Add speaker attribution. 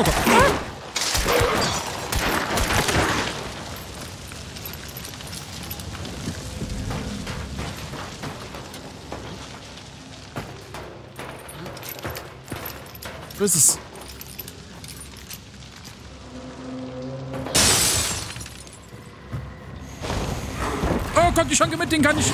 Speaker 1: Oh Wo ist es? Oh Gott, die Schanke mit, den kann ich...